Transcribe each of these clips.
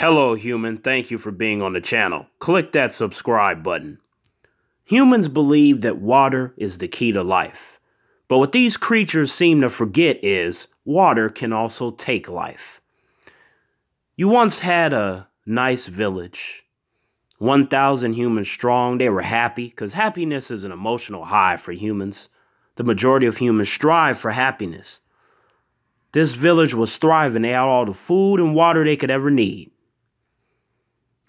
Hello, human. Thank you for being on the channel. Click that subscribe button. Humans believe that water is the key to life. But what these creatures seem to forget is water can also take life. You once had a nice village, 1,000 humans strong. They were happy because happiness is an emotional high for humans. The majority of humans strive for happiness. This village was thriving. They had all the food and water they could ever need.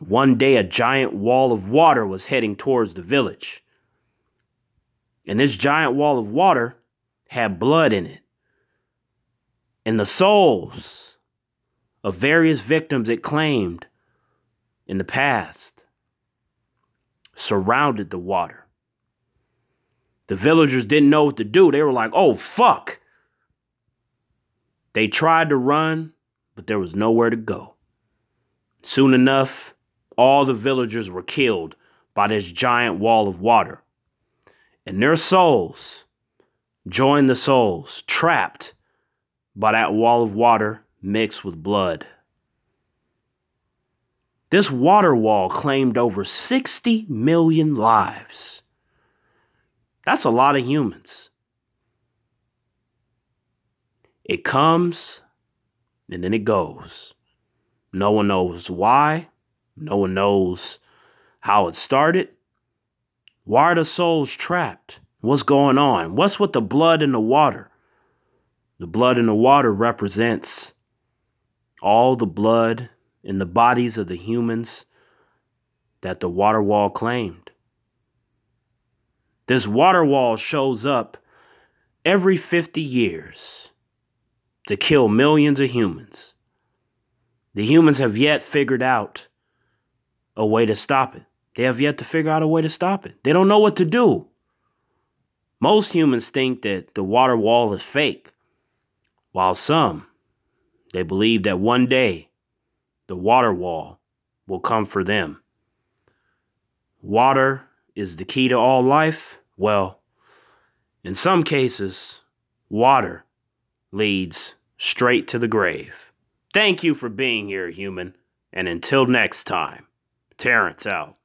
One day, a giant wall of water was heading towards the village. And this giant wall of water had blood in it. And the souls of various victims it claimed in the past surrounded the water. The villagers didn't know what to do. They were like, oh, fuck. They tried to run, but there was nowhere to go. Soon enough, all the villagers were killed by this giant wall of water. And their souls joined the souls trapped by that wall of water mixed with blood. This water wall claimed over 60 million lives. That's a lot of humans. It comes and then it goes. No one knows why. No one knows how it started. Why are the souls trapped? What's going on? What's with the blood in the water? The blood in the water represents all the blood in the bodies of the humans that the water wall claimed. This water wall shows up every 50 years to kill millions of humans. The humans have yet figured out a way to stop it. They have yet to figure out a way to stop it. They don't know what to do. Most humans think that the water wall is fake, while some, they believe that one day the water wall will come for them. Water is the key to all life. Well, in some cases, water leads straight to the grave. Thank you for being here, human, and until next time. Terrance out.